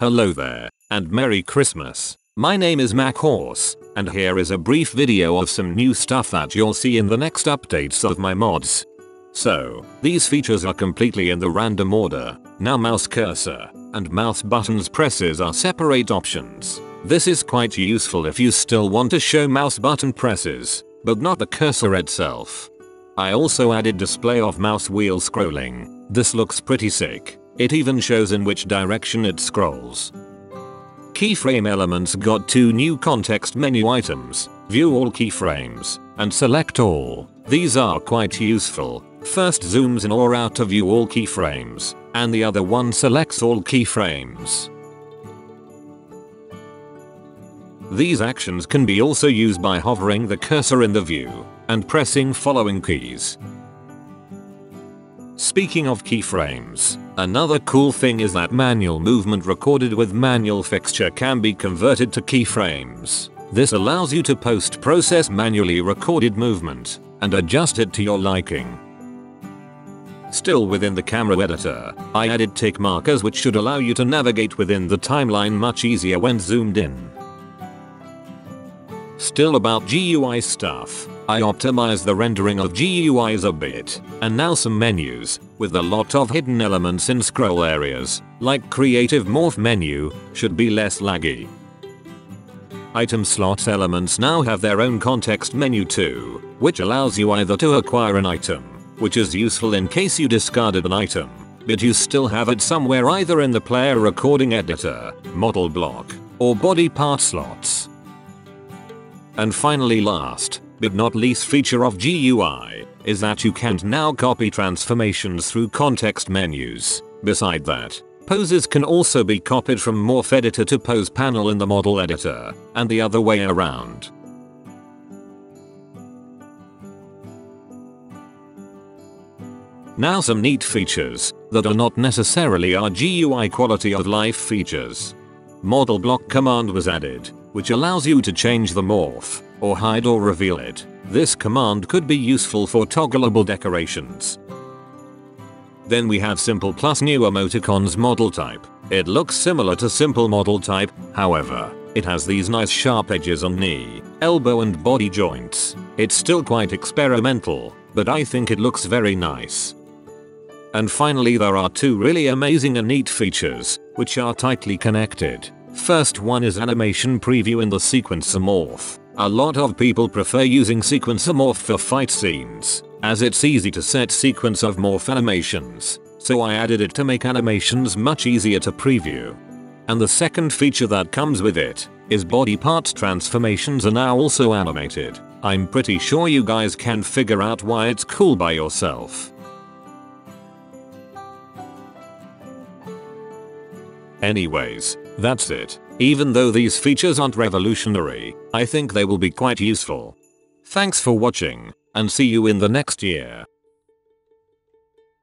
Hello there, and Merry Christmas. My name is McHorse, and here is a brief video of some new stuff that you'll see in the next updates of my mods. So, these features are completely in the random order. Now mouse cursor and mouse buttons presses are separate options. This is quite useful if you still want to show mouse button presses, but not the cursor itself. I also added display of mouse wheel scrolling. This looks pretty sick. It even shows in which direction it scrolls. Keyframe elements got two new context menu items, view all keyframes, and select all. These are quite useful. First zooms in or out to view all keyframes, and the other one selects all keyframes. These actions can be also used by hovering the cursor in the view and pressing following keys. Speaking of keyframes, another cool thing is that manual movement recorded with manual fixture can be converted to keyframes. This allows you to post-process manually recorded movement and adjust it to your liking. Still within the camera editor, I added tick markers which should allow you to navigate within the timeline much easier when zoomed in. Still about GUI stuff, I optimized the rendering of GUIs a bit, and now some menus, with a lot of hidden elements in scroll areas, like creative morph menu, should be less laggy. Item slot elements now have their own context menu too, which allows you either to acquire an item, which is useful in case you discarded an item, but you still have it somewhere either in the player recording editor, model block, or body part slots. And finally last, but not least feature of GUI, is that you can now copy transformations through context menus. Beside that, poses can also be copied from Morph Editor to Pose panel in the model editor, and the other way around. Now some neat features that are not necessarily our GUI quality of life features. Model block command was added, which allows you to change the morph or hide or reveal it. This command could be useful for toggleable decorations. Then we have simple plus new emoticons model type. It looks similar to simple model type, however, it has these nice sharp edges on knee, elbow and body joints. It's still quite experimental, but I think it looks very nice. And finally there are two really amazing and neat features, which are tightly connected. First one is animation preview in the sequencer morph. A lot of people prefer using sequencer morph for fight scenes, as it's easy to set sequence of morph animations, so I added it to make animations much easier to preview. And the second feature that comes with it is body parts transformations are now also animated. I'm pretty sure you guys can figure out why it's cool by yourself. Anyways, that's it. Even though these features aren't revolutionary, I think they will be quite useful. Thanks for watching, and see you in the next year.